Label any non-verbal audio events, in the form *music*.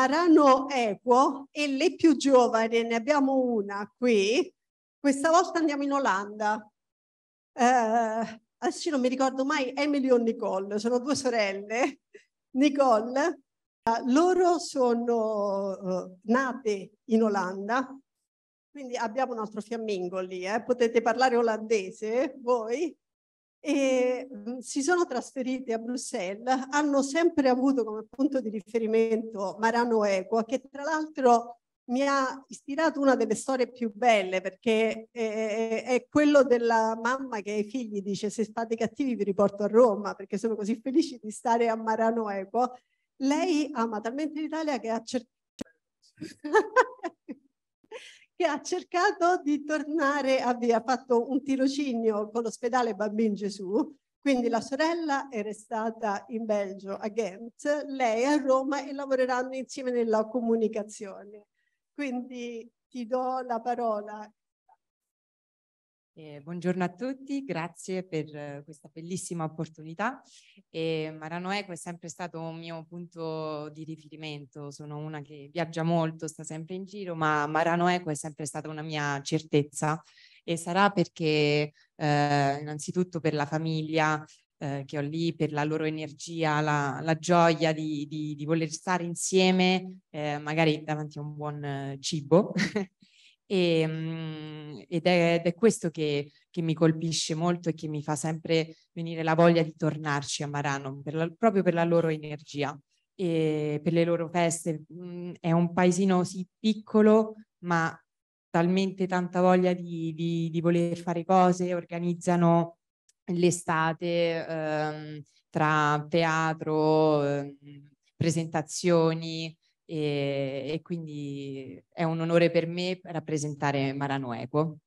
Marano Equo e le più giovani, ne abbiamo una qui, questa volta andiamo in Olanda. Eh, adesso non mi ricordo mai Emily o Nicole, sono due sorelle. Nicole, loro sono uh, nate in Olanda, quindi abbiamo un altro fiammingo lì, eh? potete parlare olandese voi? E mh, si sono trasferiti a Bruxelles, hanno sempre avuto come punto di riferimento Marano Equa, che tra l'altro mi ha ispirato una delle storie più belle perché è, è, quello della mamma che ai figli dice se fate cattivi vi riporto a Roma perché sono così felici di stare a Marano Equo. Lei ama talmente l'Italia che ha cercato *laughs* che ha cercato di tornare a via, ha fatto un tirocinio con l'ospedale Bambin Gesù, quindi la sorella è restata in Belgio a Ghent, lei a Roma e lavoreranno insieme nella comunicazione. Quindi ti do la parola. Eh, buongiorno a tutti, grazie per eh, questa bellissima opportunità. Eh, Marano Eco è sempre stato un mio punto di riferimento, sono una che viaggia molto, sta sempre in giro, ma Marano Eco è sempre stata una mia certezza e sarà perché eh, innanzitutto per la famiglia, eh, che ho lì per la loro energia, la, la gioia di, di, di, voler stare insieme, eh, magari davanti a un buon cibo. *laughs* e, mh, mm, ed, è, ed, è, questo che, che, mi colpisce molto e che mi fa sempre venire la voglia di tornarci a Marano, per la, proprio per la loro energia e per le loro feste. Mm, è un paesino sì piccolo, ma talmente tanta voglia di, di, di voler fare cose, organizzano l'estate ehm, tra teatro, ehm, presentazioni e, e, quindi è un onore per me rappresentare Marano Equo.